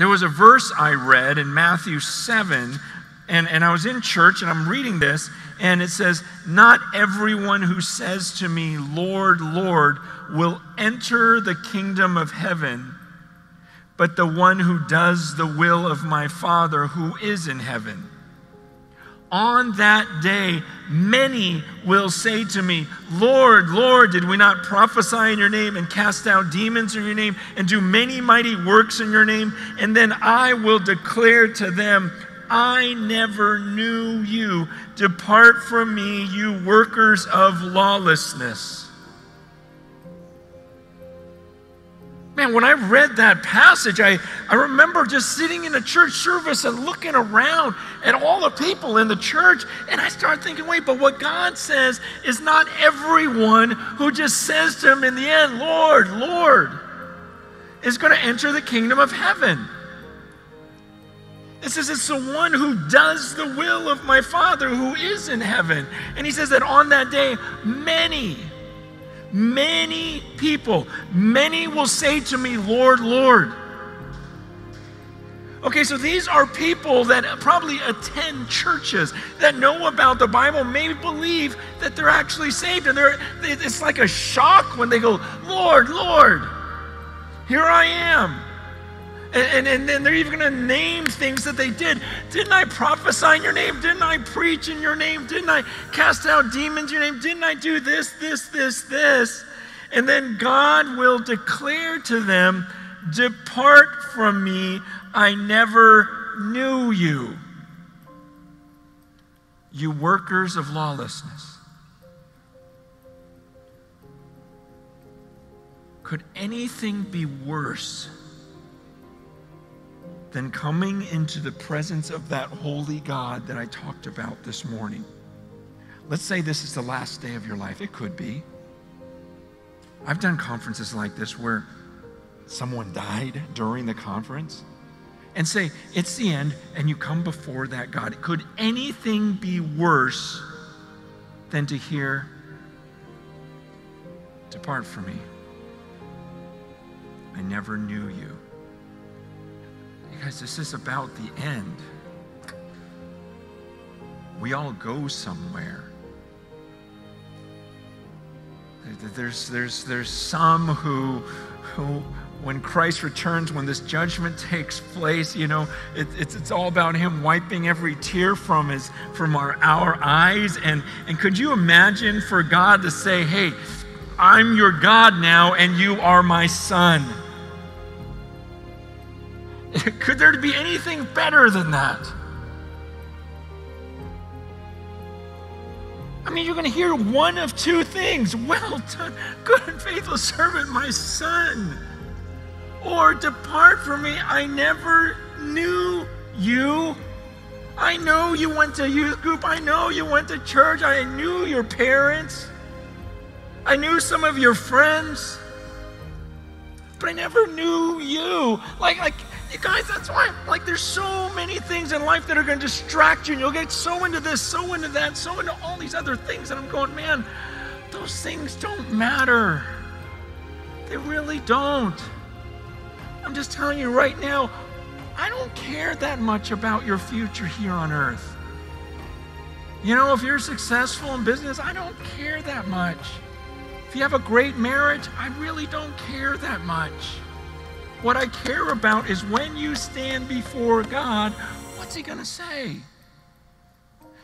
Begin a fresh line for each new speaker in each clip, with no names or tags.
There was a verse I read in Matthew 7, and, and I was in church and I'm reading this, and it says, Not everyone who says to me, Lord, Lord, will enter the kingdom of heaven, but the one who does the will of my Father who is in heaven. On that day, many will say to me, Lord, Lord, did we not prophesy in your name and cast out demons in your name and do many mighty works in your name? And then I will declare to them, I never knew you. Depart from me, you workers of lawlessness. Man, when I read that passage, I, I remember just sitting in a church service and looking around at all the people in the church, and I started thinking, wait, but what God says is not everyone who just says to him in the end, Lord, Lord, is going to enter the kingdom of heaven. It says it's the one who does the will of my Father who is in heaven. And he says that on that day, many, Many people, many will say to me, Lord, Lord. Okay, so these are people that probably attend churches that know about the Bible, maybe believe that they're actually saved, and they're it's like a shock when they go, Lord, Lord, here I am. And, and, and they're even going to name things that they did. Didn't I prophesy in your name? Didn't I preach in your name? Didn't I cast out demons in your name? Didn't I do this, this, this, this? And then God will declare to them, Depart from me, I never knew you. You workers of lawlessness. Could anything be worse? Than coming into the presence of that holy God that I talked about this morning. Let's say this is the last day of your life. It could be. I've done conferences like this where someone died during the conference and say, it's the end, and you come before that God. Could anything be worse than to hear, Depart from me? I never knew you. Guys, this is about the end. We all go somewhere. There's, there's, there's some who, who, when Christ returns, when this judgment takes place, you know, it, it's, it's all about Him wiping every tear from, his, from our, our eyes. And, and could you imagine for God to say, hey, I'm your God now, and you are my son? Could there be anything better than that? I mean, you're going to hear one of two things. Well done, good and faithful servant, my son. Or depart from me, I never knew you. I know you went to youth group. I know you went to church. I knew your parents. I knew some of your friends. But I never knew you. Like, like you guys, that's why, like, there's so many things in life that are going to distract you, and you'll get so into this, so into that, so into all these other things. And I'm going, man, those things don't matter. They really don't. I'm just telling you right now, I don't care that much about your future here on earth. You know, if you're successful in business, I don't care that much. If you have a great marriage, I really don't care that much. What I care about is when you stand before God, what's He going to say?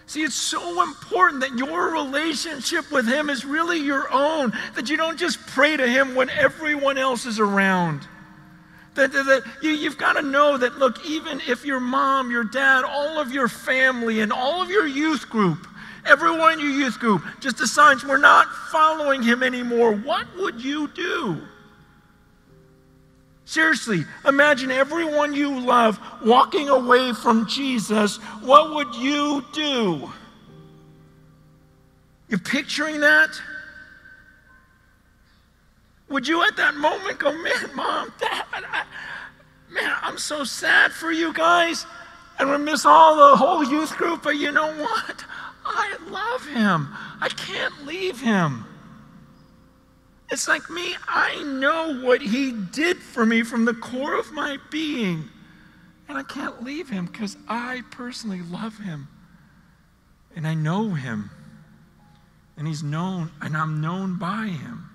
See, it's so important that your relationship with Him is really your own, that you don't just pray to Him when everyone else is around. That, that, that you, you've got to know that, look, even if your mom, your dad, all of your family, and all of your youth group, everyone in your youth group just decides we're not following Him anymore, what would you do? Seriously, imagine everyone you love walking away from Jesus. What would you do? You're picturing that? Would you at that moment go, man, mom, dad, I, man, I'm so sad for you guys. And we miss all the whole youth group, but you know what? I love him. I can't leave him. It's like me, I know what he did for me from the core of my being. And I can't leave him because I personally love him. And I know him. And he's known, and I'm known by him.